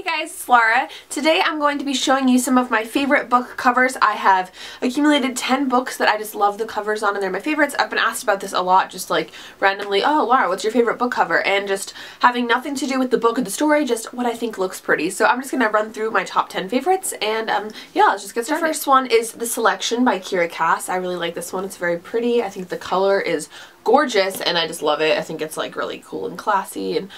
Hey guys, it's Laura. Today I'm going to be showing you some of my favorite book covers. I have accumulated 10 books that I just love the covers on and they're my favorites. I've been asked about this a lot, just like randomly, oh Laura, what's your favorite book cover? And just having nothing to do with the book or the story, just what I think looks pretty. So I'm just going to run through my top 10 favorites and um, yeah, let's just get started. The first one is The Selection by Kiera Cass. I really like this one. It's very pretty. I think the color is gorgeous and I just love it. I think it's like really cool and classy and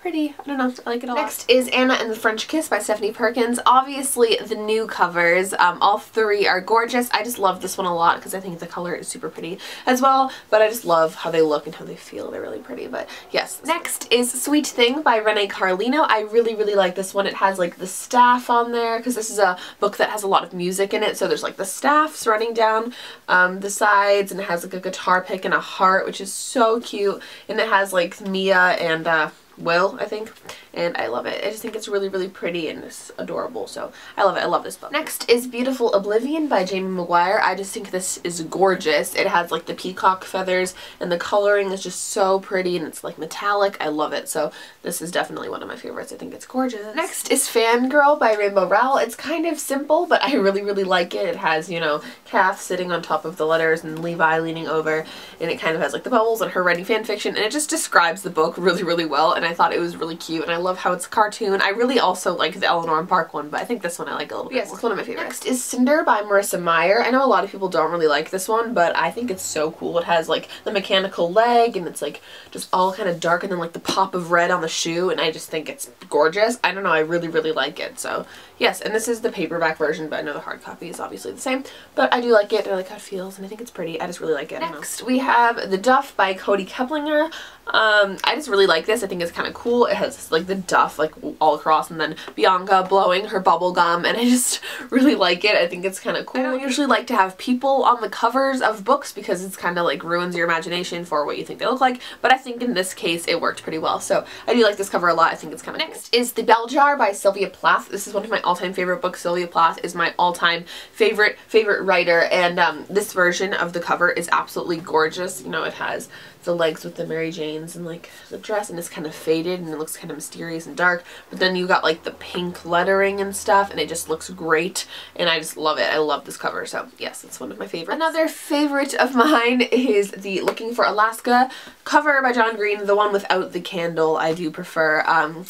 pretty. I don't know. If I like it a lot. Next is Anna and the French Kiss by Stephanie Perkins. Obviously the new covers. Um, all three are gorgeous. I just love this one a lot because I think the color is super pretty as well. But I just love how they look and how they feel. They're really pretty. But yes. Next is Sweet Thing by Renee Carlino. I really, really like this one. It has like the staff on there because this is a book that has a lot of music in it. So there's like the staffs running down um, the sides and it has like a guitar pick and a heart which is so cute. And it has like Mia and uh, Will, I think, and I love it. I just think it's really, really pretty and it's adorable, so I love it. I love this book. Next is Beautiful Oblivion by Jamie McGuire. I just think this is gorgeous. It has like the peacock feathers and the coloring is just so pretty and it's like metallic. I love it, so this is definitely one of my favorites. I think it's gorgeous. Next is Fangirl by Rainbow Rowell. It's kind of simple, but I really, really like it. It has, you know, Kath sitting on top of the letters and Levi leaning over, and it kind of has like the bubbles and her writing fan fiction, and it just describes the book really, really well, and I thought it was really cute and I love how it's a cartoon. I really also like the Eleanor and Park one, but I think this one I like a little bit yes, more. it's one of my favorites. Next is Cinder by Marissa Meyer. I know a lot of people don't really like this one, but I think it's so cool. It has like the mechanical leg and it's like just all kind of dark and then like the pop of red on the shoe and I just think it's gorgeous. I don't know, I really, really like it. So yes, and this is the paperback version, but I know the hard copy is obviously the same. But I do like it. I like how it feels and I think it's pretty. I just really like it. Next, we have The Duff by Kody Keplinger. Um, I just really like this. I think it's kind of cool. It has like the duff like all across and then Bianca blowing her bubble gum and I just really like it. I think it's kind of cool. I don't usually like to have people on the covers of books because it's kind of like ruins your imagination for what you think they look like but I think in this case it worked pretty well so I do like this cover a lot. I think it's kind of Next cool. is The Bell Jar by Sylvia Plath. This is one of my all-time favorite books. Sylvia Plath is my all-time favorite favorite writer and um, this version of the cover is absolutely gorgeous. You know it has the legs with the Mary Janes and like the dress and it's kind of faded and it looks kind of mysterious and dark but then you got like the pink lettering and stuff and it just looks great and I just love it. I love this cover so yes it's one of my favorites. Another favorite of mine is the Looking for Alaska cover by John Green the one without the candle I do prefer. Um,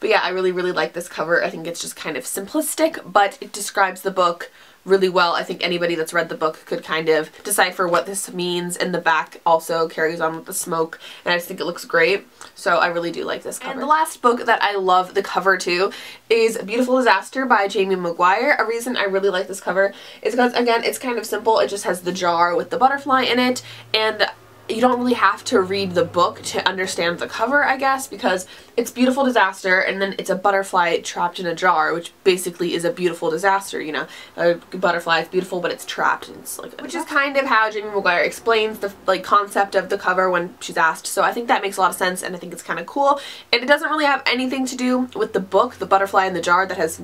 but yeah, I really, really like this cover. I think it's just kind of simplistic, but it describes the book really well. I think anybody that's read the book could kind of decipher what this means and the back also carries on with the smoke and I just think it looks great. So I really do like this cover. And the last book that I love the cover to is Beautiful Disaster by Jamie McGuire. A reason I really like this cover is because again it's kind of simple. It just has the jar with the butterfly in it and you don't really have to read the book to understand the cover, I guess, because it's Beautiful Disaster and then it's a butterfly trapped in a jar, which basically is a beautiful disaster, you know. A butterfly is beautiful, but it's trapped. And it's like Which is kind of how Jamie McGuire explains the like concept of the cover when she's asked. So I think that makes a lot of sense and I think it's kind of cool. And it doesn't really have anything to do with the book, the butterfly in the jar that has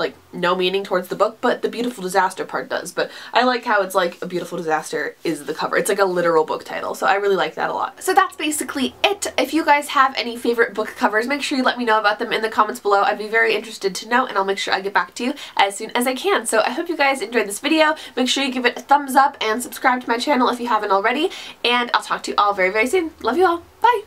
like no meaning towards the book, but the beautiful disaster part does. But I like how it's like a beautiful disaster is the cover. It's like a literal book title, so I really like that a lot. So that's basically it. If you guys have any favorite book covers, make sure you let me know about them in the comments below. I'd be very interested to know, and I'll make sure I get back to you as soon as I can. So I hope you guys enjoyed this video. Make sure you give it a thumbs up and subscribe to my channel if you haven't already, and I'll talk to you all very, very soon. Love you all. Bye!